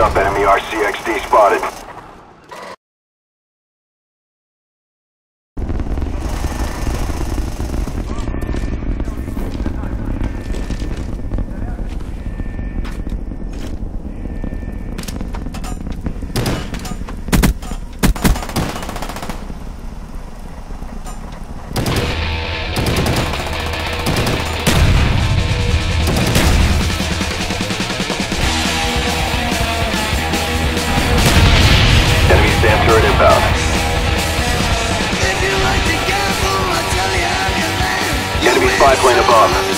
up, enemy RCXD spotted. 5 point above.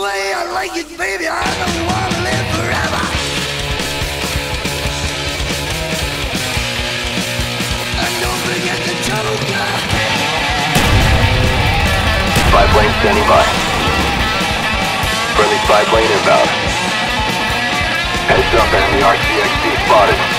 way I like it, baby. I don't wanna live forever. And don't forget the joker. Spy plane standing by. Friendly spy plane inbound. Heads up, enemy RCXD spotted.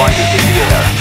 why did you be there?